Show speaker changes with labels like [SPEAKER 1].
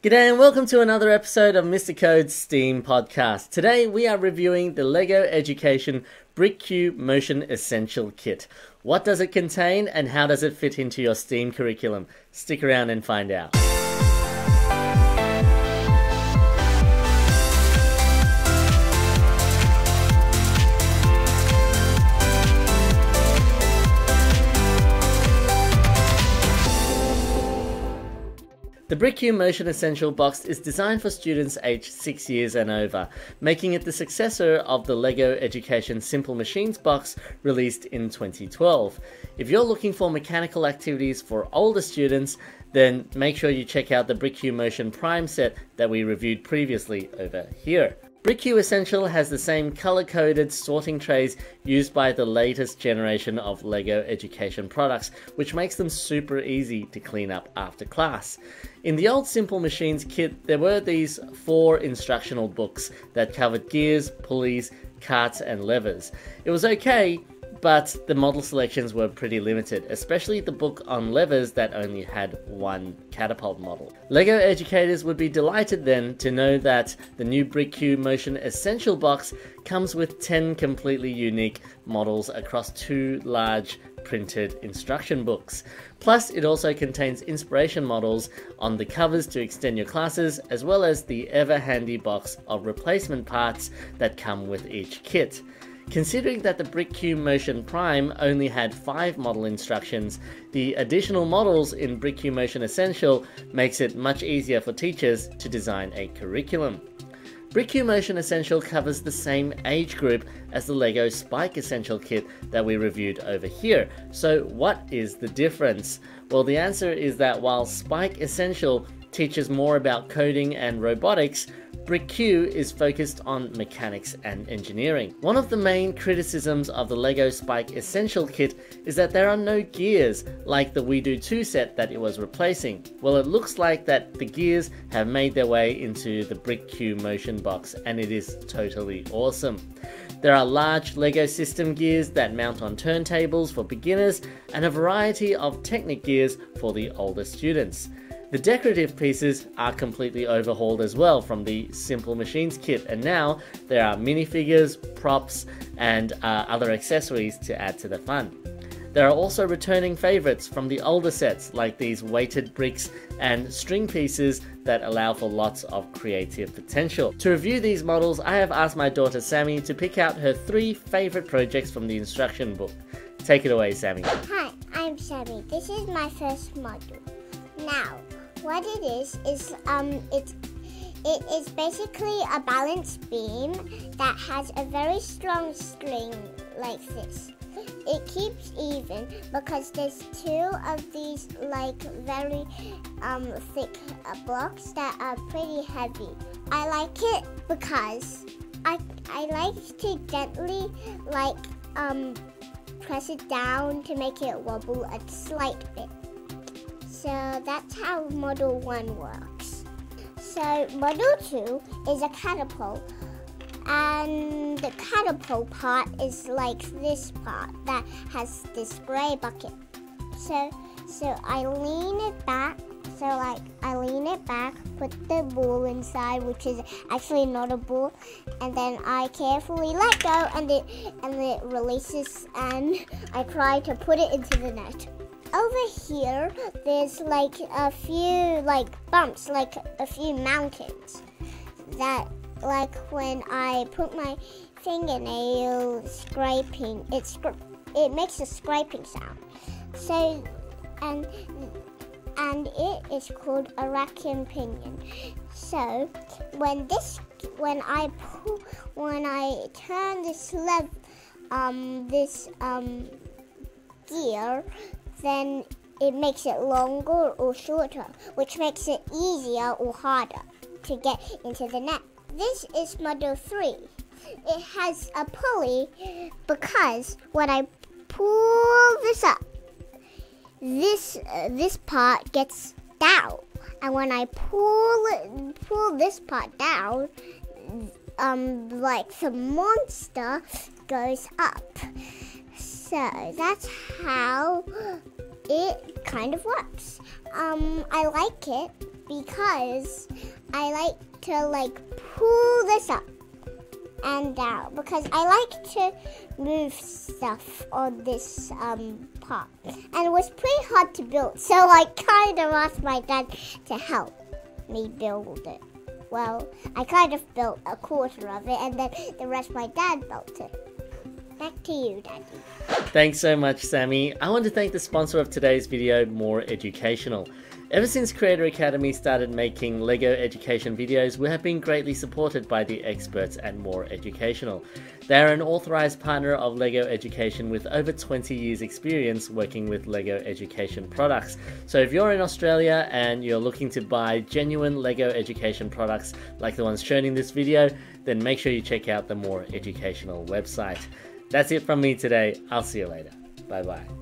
[SPEAKER 1] G'day and welcome to another episode of Mr. Code's STEAM podcast. Today we are reviewing the LEGO Education BricQ Motion Essential Kit. What does it contain and how does it fit into your STEAM curriculum? Stick around and find out. The BricQ Motion Essential Box is designed for students aged 6 years and over, making it the successor of the LEGO Education Simple Machines box released in 2012. If you're looking for mechanical activities for older students, then make sure you check out the BricQ Motion Prime set that we reviewed previously over here. BricQ Essential has the same color-coded sorting trays used by the latest generation of LEGO education products, which makes them super easy to clean up after class. In the old Simple Machines kit, there were these four instructional books that covered gears, pulleys, carts, and levers. It was okay, but the model selections were pretty limited, especially the book on levers that only had one catapult model. LEGO educators would be delighted then to know that the new BricQ Motion Essential box comes with 10 completely unique models across two large printed instruction books. Plus, it also contains inspiration models on the covers to extend your classes, as well as the ever handy box of replacement parts that come with each kit. Considering that the BricQ Motion Prime only had 5 model instructions, the additional models in BricQ Motion Essential makes it much easier for teachers to design a curriculum. BricQ Motion Essential covers the same age group as the LEGO Spike Essential kit that we reviewed over here. So what is the difference? Well the answer is that while Spike Essential teaches more about coding and robotics, BricQ is focused on mechanics and engineering. One of the main criticisms of the LEGO Spike Essential Kit is that there are no gears like the WeDo 2 set that it was replacing. Well it looks like that the gears have made their way into the BricQ Motion box and it is totally awesome. There are large LEGO system gears that mount on turntables for beginners and a variety of Technic gears for the older students. The decorative pieces are completely overhauled as well from the Simple Machines kit and now there are minifigures, props and uh, other accessories to add to the fun. There are also returning favourites from the older sets like these weighted bricks and string pieces that allow for lots of creative potential. To review these models I have asked my daughter Sammy to pick out her three favourite projects from the instruction book. Take it away Sammy.
[SPEAKER 2] Hi, I'm Sammy. This is my first model. Now, what it is is um it it is basically a balance beam that has a very strong string like this. It keeps even because there's two of these like very um, thick uh, blocks that are pretty heavy. I like it because I I like to gently like um, press it down to make it wobble a slight bit. So that's how Model 1 works. So Model 2 is a catapult and the catapult part is like this part that has this gray bucket. So so I lean it back. So like I lean it back, put the ball inside, which is actually not a ball, and then I carefully let go, and it and it releases, and I try to put it into the net over here there's like a few like bumps like a few mountains that like when I put my fingernail scraping it it makes a scraping sound. So and and it is called a rack and pinion. So when this when I pull when I turn this lever um this um gear then it makes it longer or shorter, which makes it easier or harder to get into the net. This is model 3. It has a pulley because when I pull this up, this uh, this part gets down, and when I pull pull this part down, um, like the monster goes up. So that's how it kind of works. Um, I like it because I like to like pull this up and down because I like to move stuff on this um, part. And it was pretty hard to build, so I kind of asked my dad to help me build it. Well, I kind of built a quarter of it, and then the rest my dad built it. Back to you, Daddy.
[SPEAKER 1] Thanks so much, Sammy. I want to thank the sponsor of today's video, Moore Educational. Ever since Creator Academy started making LEGO education videos, we have been greatly supported by the experts at Moore Educational. They are an authorized partner of LEGO Education with over 20 years experience working with LEGO education products. So if you're in Australia and you're looking to buy genuine LEGO education products like the ones shown in this video, then make sure you check out the Moore Educational website. That's it from me today. I'll see you later. Bye bye.